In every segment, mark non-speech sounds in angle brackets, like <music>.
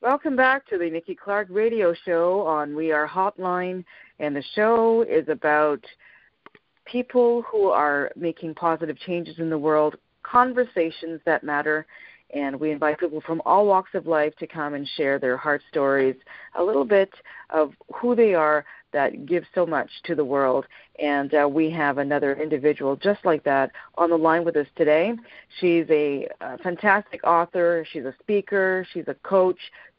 Welcome back to the Nikki Clarke Radio Show on We Are Hotline, and the show is about people who are making positive changes in the world, conversations that matter, and we invite people from all walks of life to come and share their heart stories, a little bit of who they are that give so much to the world. And uh, we have another individual just like that on the line with us today. She's a, a fantastic author, she's a speaker, she's a coach,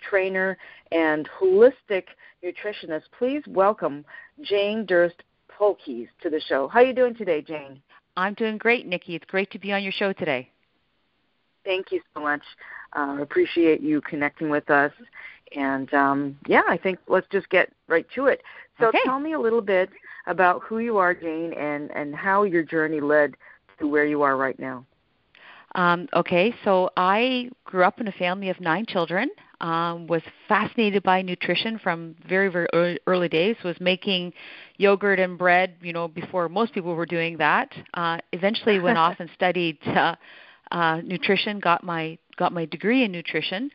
trainer, and holistic nutritionist. Please welcome Jane Durst Pulkys to the show. How are you doing today, Jane? I'm doing great, Nikki. It's great to be on your show today. Thank you so much. Uh, appreciate you connecting with us. And um, yeah, I think let's just get right to it. So okay. tell me a little bit about who you are, Jane, and, and how your journey led to where you are right now. Um, okay, so I grew up in a family of nine children. Um, was fascinated by nutrition from very very early early, days. Was making yogurt and bread, you know, before most people were doing that. Uh, eventually, went off <laughs> and studied uh, uh, nutrition. Got my got my degree in nutrition,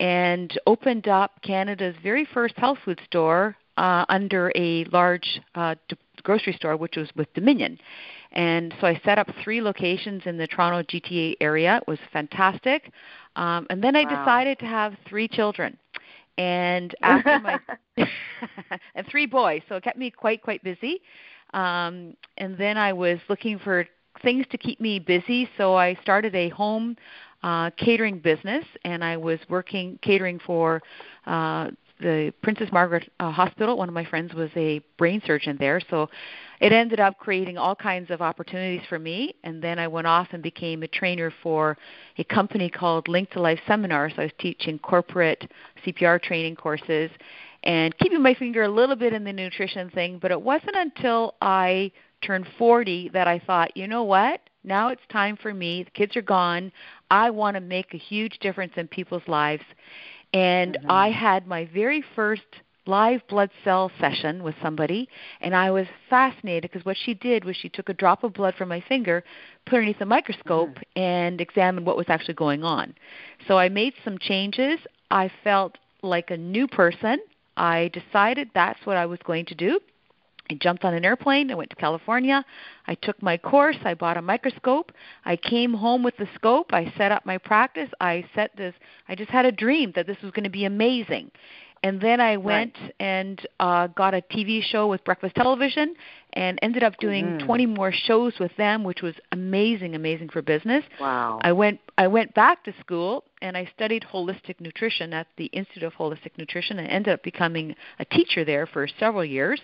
and opened up Canada's very first health food store uh, under a large uh, d- grocery store, which was with Dominion. And so I set up three locations in the Toronto GTA area. It was fantastic. Um, and then I wow. decided to have three children. And after my <laughs> <laughs> and three boys, so it kept me quite quite busy. Um, and then I was looking for things to keep me busy, so I started a home uh, catering business, and I was working catering for uh, the Princess Margaret uh, Hospital. One of my friends was a brain surgeon there, so it ended up creating all kinds of opportunities for me. And then I went off and became a trainer for a company called Link to Life Seminars. I was teaching corporate CPR training courses and keeping my finger a little bit in the nutrition thing. But it wasn't until I turned 40 that I thought, you know what? Now it's time for me. The kids are gone. I want to make a huge difference in people's lives. And mm-hmm. I had my very first live blood cell session with somebody, and I was fascinated because what she did was she took a drop of blood from my finger, put it underneath a microscope, mm-hmm. and examined what was actually going on. So I made some changes. I felt like a new person. I decided that's what I was going to do. I jumped on an airplane. I went to California. I took my course. I bought a microscope. I came home with the scope. I set up my practice. I set this. I just had a dream that this was going to be amazing. And then I went right. and uh, got a TV show with Breakfast Television and ended up doing mm-hmm. 20 more shows with them, which was amazing, amazing for business. Wow. I went I went back to school and I studied holistic nutrition at the Institute of Holistic Nutrition and ended up becoming a teacher there for several years.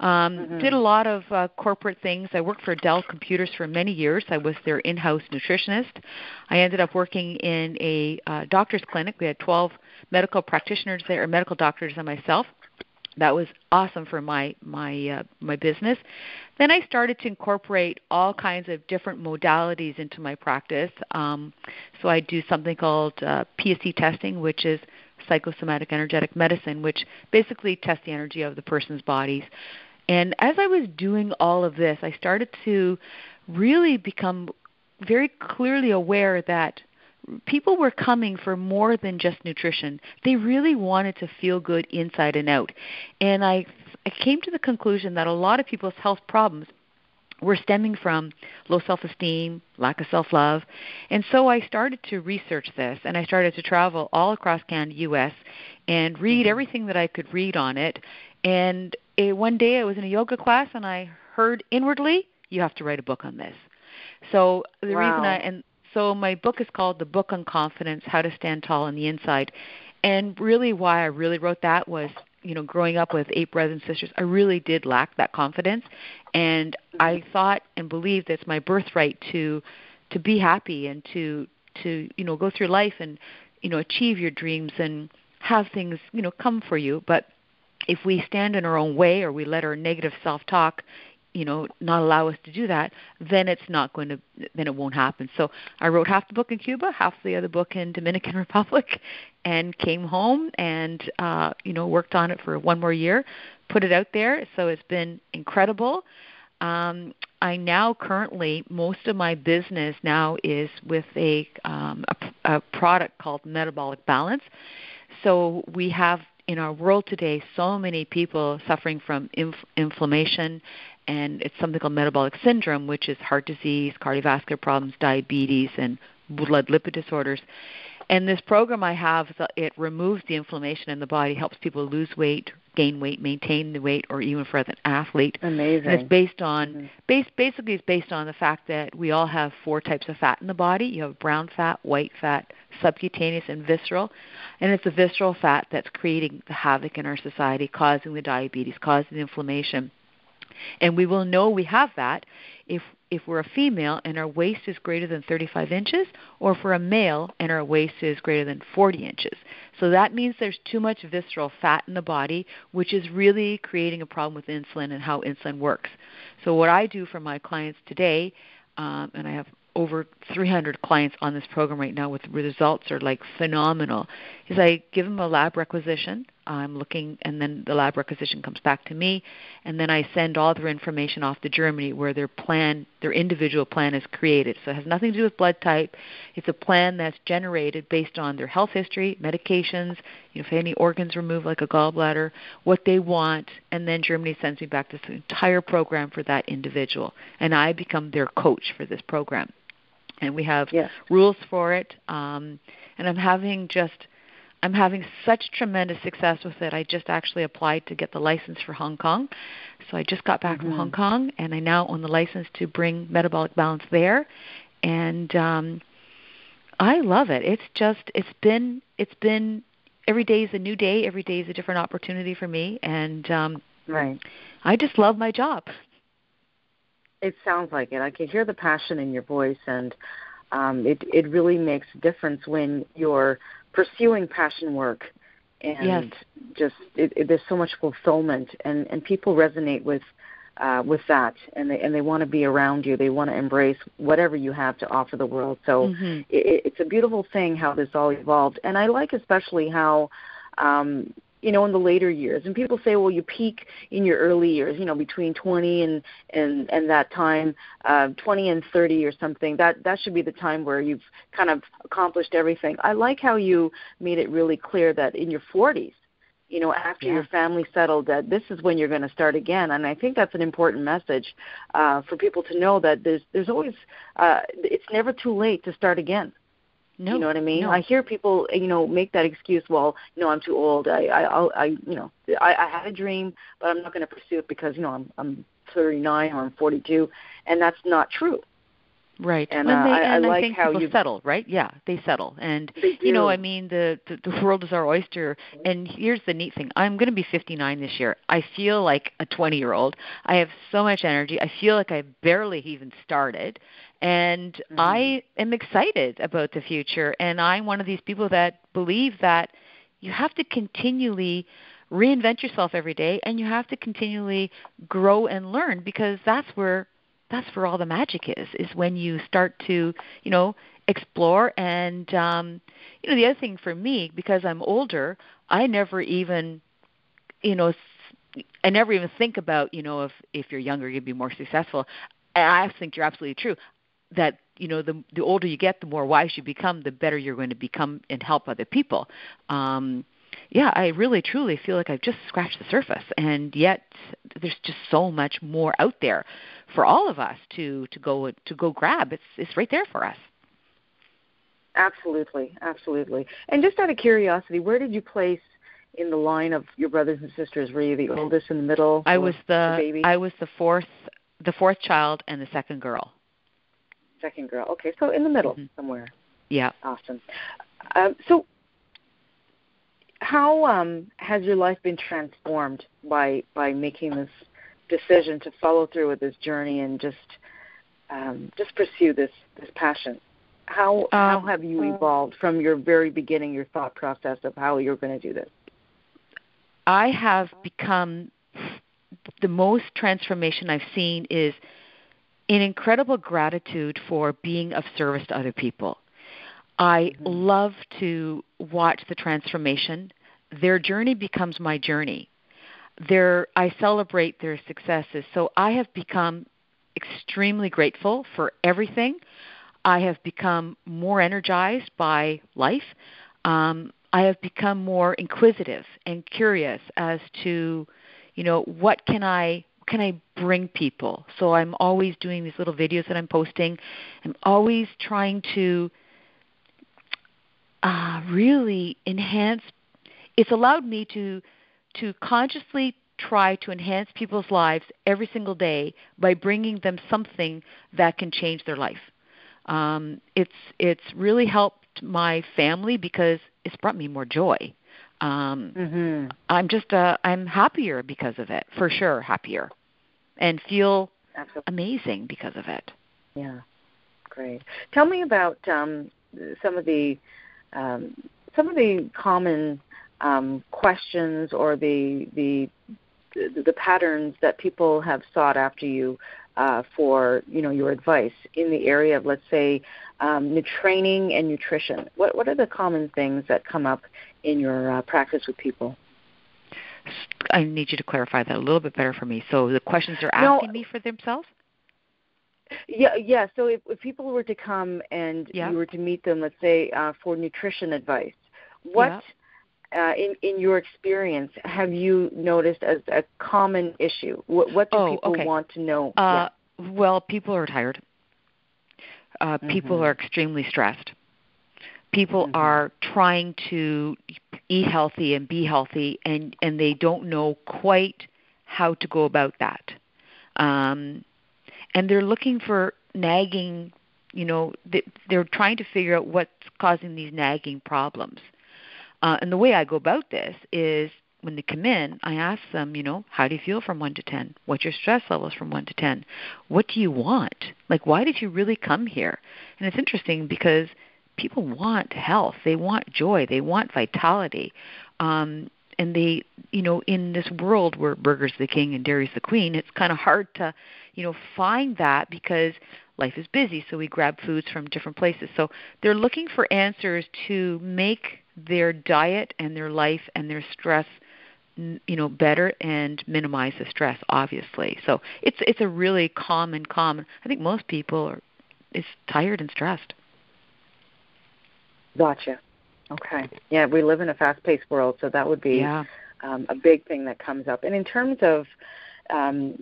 Um, mm-hmm. Did a lot of uh, corporate things. I worked for Dell Computers for many years. I was their in-house nutritionist. I ended up working in a uh, doctor's clinic. We had 12 medical practitioners there, or medical doctors, and myself. That was awesome for my my uh, my business. Then I started to incorporate all kinds of different modalities into my practice. Um, so I do something called uh, PSE testing, which is psychosomatic energetic medicine, which basically tests the energy of the person's bodies. And as I was doing all of this, I started to really become very clearly aware that people were coming for more than just nutrition. They really wanted to feel good inside and out. And I I came to the conclusion that a lot of people's health problems were stemming from low self-esteem, lack of self-love. And so I started to research this and I started to travel all across Canada, US and read mm-hmm. everything that I could read on it. And a, one day I was in a yoga class and I heard inwardly, you have to write a book on this. So the wow. reason I and so my book is called The Book on Confidence: How to Stand Tall on the Inside. And really why I really wrote that was, you know, growing up with eight brothers and sisters, I really did lack that confidence and I thought and believed it's my birthright to to be happy and to to, you know, go through life and, you know, achieve your dreams and have things, you know, come for you. But if we stand in our own way or we let our negative self-talk you know not allow us to do that then it's not going to then it won't happen. So i wrote half the book in cuba half the other book in dominican <laughs> republic and came home and uh you know worked on it for one more year put it out there. So it's been incredible. Um i now currently most of my business now is with a um a, a product called metabolic balance. So we have in our world today so many people suffering from inf- inflammation and it's something called metabolic syndrome which is heart disease cardiovascular problems diabetes and blood lipid disorders. And this program i have it removes the inflammation in the body helps people lose weight gain weight maintain the weight or even for an athlete. Amazing. And it's based on mm-hmm. base, basically it's based on the fact that we all have four types of fat in the body. You have brown fat white fat subcutaneous and visceral. And it's the visceral fat that's creating the havoc in our society, causing the diabetes, causing the inflammation. And we will know we have that if if we're a female and our waist is greater than 35 inches, or if we're a male and our waist is greater than 40 inches. So that means there's too much visceral fat in the body, which is really creating a problem with insulin and how insulin works. So what I do for my clients today, um, and I have over 300 clients on this program right now with results are like phenomenal is I give them a lab requisition. I'm looking, and then the lab requisition comes back to me, and then I send all their information off to Germany where their plan, their individual plan is created. So it has nothing to do with blood type. It's a plan that's generated based on their health history, medications, you know, if any organs removed like a gallbladder, what they want, and then Germany sends me back this entire program for that individual, and I become their coach for this program and we have yes. rules for it. Um, and I'm having just I'm having such tremendous success with it. I just actually applied to get the license for Hong Kong. So I just got back mm-hmm. from Hong Kong and I now own the license to bring metabolic balance there. And um I love it. It's just it's been it's been every day is a new day, every day is a different opportunity for me and um right. I just love my job. It sounds like it. I can hear the passion in your voice, and um, it it really makes a difference when you're pursuing passion work, and yes. just it, it, there's so much fulfillment, and and people resonate with uh, with that, and they and they want to be around you. They want to embrace whatever you have to offer the world. So mm-hmm. it, it's a beautiful thing how this all evolved, and I like especially how um, you know in the later years. And people say well you peak in your early years you know between 20 and and and that time uh 20 and 30 or something. That that should be the time where you've kind of accomplished everything. I like how you made it really clear that in your 40s you know after yeah. your family settled that this is when you're going to start again. And i think that's an important message uh for people to know that there's there's always uh it's never too late to start again no, you know what I mean? No. I hear people, you know, make that excuse. Well, you know, I'm too old. I, I, I'll, I, you know, I, I had a dream, but I'm not going to pursue it because, you know, I'm, I'm 39 or I'm 42, and that's not true. Right. And, uh, they, I, and I like think how people you settle, right? Yeah, they settle. And they you know, I mean the, the the world is our oyster and here's the neat thing. I'm going to be 59 this year. I feel like a 20-year-old. I have so much energy. I feel like I barely even started and mm-hmm. I am excited about the future and I'm one of these people that believe that you have to continually reinvent yourself every day and you have to continually grow and learn because that's where that's where all the magic is is when you start to you know explore. And um you know the other thing for me because i'm older i never even you know i never even think about you know if if you're younger you'd be more successful. I think you're absolutely true that you know the the older you get the more wise you become the better you're going to become and help other people. Um yeah, I really truly feel like I've just scratched the surface, and yet there's just so much more out there for all of us to to go to go grab. It's it's right there for us. Absolutely, absolutely. And just out of curiosity, where did you place in the line of your brothers and sisters? Were you the oldest in the middle? I was the, the baby? I was the fourth the fourth child and the second girl. Second girl. Okay, so in the middle mm-hmm. somewhere. Yeah. Awesome. Um, so how um, has your life been transformed by by making this decision to follow through with this journey and just um, just pursue this this passion? How um, how have you evolved from your very beginning, your thought process of how you're going to do this? I have become the most transformation I've seen is an incredible gratitude for being of service to other people. I love to watch the transformation. Their journey becomes my journey. Their, I celebrate their successes. So I have become extremely grateful for everything. I have become more energized by life. Um, I have become more inquisitive and curious as to, you know, what can I can I bring people? So I'm always doing these little videos that I'm posting. I'm always trying to uh, really enhance. It's allowed me to to consciously try to enhance people's lives every single day by bringing them something that can change their life. Um, it's it's really helped my family because it's brought me more joy. Um, mm-hmm. I'm just uh, I'm happier because of it, for sure, happier and feel Absolutely. amazing because of it. Yeah, great. Tell me about um, some of the um, some of the common um, questions or the, the the the patterns that people have sought after you uh, for you know your advice in the area of let's say um, training and nutrition. What what are the common things that come up in your uh, practice with people? I need you to clarify that a little bit better for me. So the questions they're asking no, me for themselves. Yeah, yeah. So if, if people were to come and yeah. you were to meet them, let's say uh, for nutrition advice, what yeah. uh, in in your experience have you noticed as a common issue? What, what do oh, people okay. want to know? Uh, yeah. Well, people are tired. Uh, mm-hmm. People are extremely stressed people mm-hmm. are trying to eat healthy and be healthy and and they don't know quite how to go about that um and they're looking for nagging you know they're trying to figure out what's causing these nagging problems. Uh, and the way i go about this is when they come in i ask them you know how do you feel from 1 to 10 what's your stress levels from 1 to 10 what do you want? Like why did you really come here? And it's interesting because people want health, they want joy, they want vitality. Um, and they, you know, in this world where burgers the king and dairy's the queen, it's kind of hard to, you know, find that because life is busy. So we grab foods from different places. So they're looking for answers to make their diet and their life and their stress you know better and minimize the stress obviously so it's it's a really common common i think most people are is tired and stressed Gotcha. Okay. Yeah, we live in a fast-paced world, so that would be yeah. um, a big thing that comes up. And in terms of um,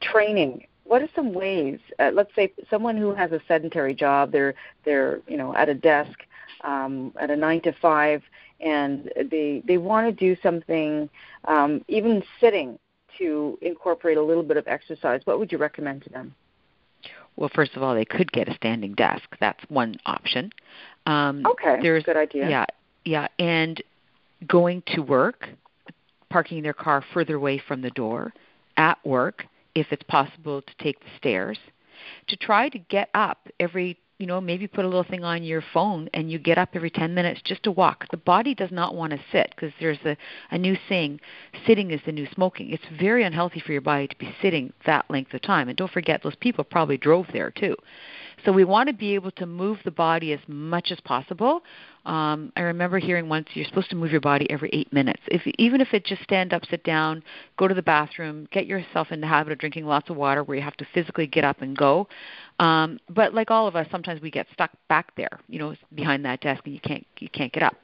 training, what are some ways? Uh, let's say someone who has a sedentary job, they're they're you know at a desk um, at a nine to five, and they they want to do something, um, even sitting, to incorporate a little bit of exercise. What would you recommend to them? Well, first of all, they could get a standing desk. That's one option. Um, okay, there's, good idea. Yeah, yeah, and going to work, parking their car further away from the door, at work, if it's possible to take the stairs, to try to get up every you know, maybe put a little thing on your phone and you get up every 10 minutes just to walk. The body does not want to sit because there's a, a new saying, sitting is the new smoking. It's very unhealthy for your body to be sitting that length of time. And don't forget, those people probably drove there too. So we want to be able to move the body as much as possible. Um, I remember hearing once you're supposed to move your body every eight minutes. If even if it just stand up, sit down, go to the bathroom, get yourself in the habit of drinking lots of water, where you have to physically get up and go. Um, but like all of us, sometimes we get stuck back there, you know, behind that desk, and you can't you can't get up.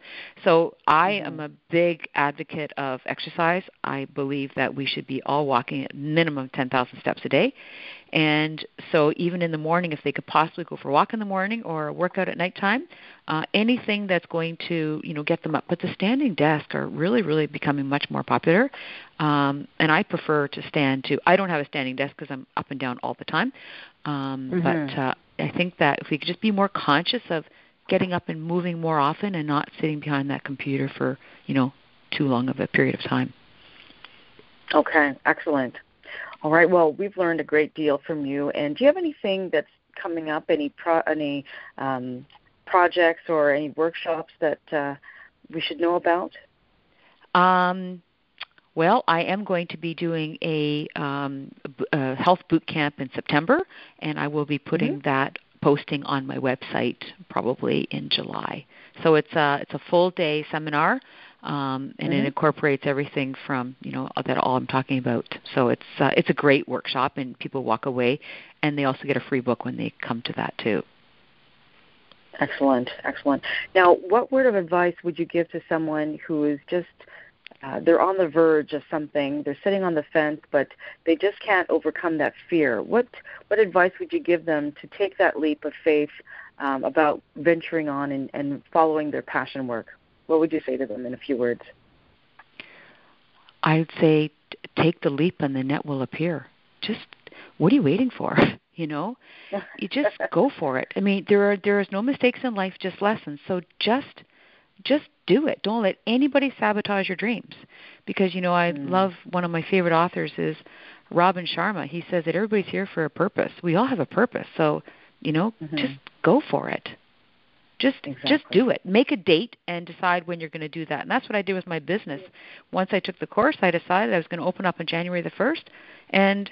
So I mm-hmm. am a big advocate of exercise. I believe that we should be all walking at minimum 10,000 steps a day, and so even in the morning, if they could possibly go for a walk in the morning or a workout at nighttime, uh, anything that's going to you know get them up. But the standing desk are really really becoming much more popular, um, and I prefer to stand too. I don't have a standing desk because I'm up and down all the time, um, mm-hmm. but uh, I think that if we could just be more conscious of getting up and moving more often and not sitting behind that computer for you know too long of a period of time. Okay, excellent. All right. Well, we've learned a great deal from you. And do you have anything that's coming up? Any pro, any um, projects or any workshops that uh, we should know about? Um, well, I am going to be doing a, um, a health boot camp in September, and I will be putting mm-hmm. that posting on my website probably in July. So it's a it's a full day seminar um, and mm-hmm. it incorporates everything from you know that all I'm talking about. So it's uh, it's a great workshop, and people walk away, and they also get a free book when they come to that too. Excellent, excellent. Now, what word of advice would you give to someone who is just uh, they're on the verge of something, they're sitting on the fence, but they just can't overcome that fear? What what advice would you give them to take that leap of faith um, about venturing on and, and following their passion work? What would you say to them in a few words? I'd say take the leap and the net will appear. Just what are you waiting for? <laughs> you know <laughs> you just go for it i mean there are there is no mistakes in life just lessons so just just do it don't let anybody sabotage your dreams because you know i mm. love one of my favorite authors is robin sharma he says that everybody's here for a purpose we all have a purpose so you know mm-hmm. just go for it just exactly. just do it make a date and decide when you're going to do that and that's what i did with my business once i took the course i decided i was going to open up on january the first and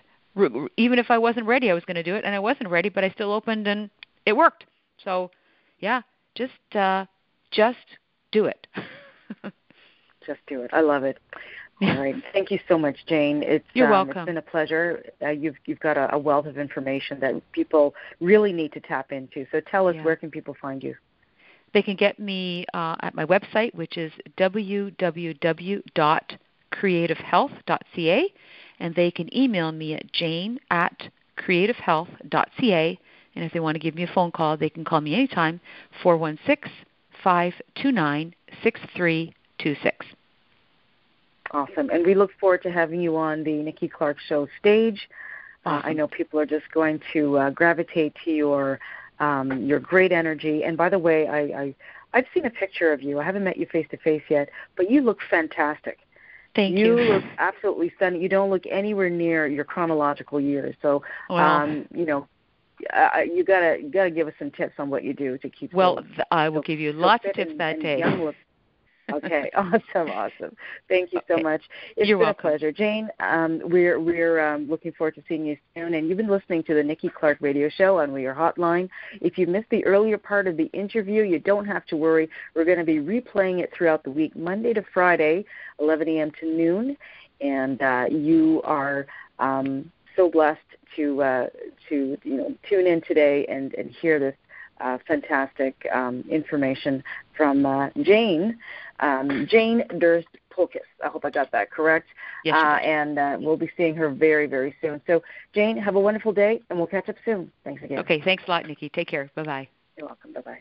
even if I wasn't ready, I was going to do it, and I wasn't ready, but I still opened and it worked. So, yeah, just uh, just do it. <laughs> just do it. I love it. All right. Thank you so much, Jane. It's You're um, welcome. It's been a pleasure. Uh, you've you've got a, a, wealth of information that people really need to tap into. So tell us yeah. where can people find you? They can get me uh, at my website, which is www.creativehealth.ca and they can email me at jane at creativehealth.ca. And if they want to give me a phone call, they can call me anytime, 416 529 6326. Awesome. And we look forward to having you on the Nikki Clarke Show stage. Uh, I know people are just going to uh, gravitate to your um, your great energy. And by the way, I, I I've seen a picture of you. I haven't met you face to face yet, but you look fantastic. Thank you. You look absolutely stunning. You don't look anywhere near your chronological years. So, um, you know, uh, you gotta you gotta give us some tips on what you do to keep. Well, I will so, give you lots of tips and, that day. Okay, <laughs> awesome, awesome. Thank you so much. It's You're been welcome. a pleasure, Jane. Um, we're we're um, looking forward to seeing you soon. And you've been listening to the Nikki Clarke Radio Show on We Are Hotline. If you missed the earlier part of the interview, you don't have to worry. We're going to be replaying it throughout the week, Monday to Friday, 11 a.m. to noon, and uh, you are. Um, so blessed to uh, to you know tune in today and, and hear this uh, fantastic um, information from uh, Jane, um, Jane Durst Pulkys. I hope I got that correct. Yes, uh, and uh, we'll be seeing her very, very soon. So, Jane, have a wonderful day, and we'll catch up soon. Thanks again. Okay, thanks a lot, Nikki. Take care. Bye bye. You're welcome. Bye bye.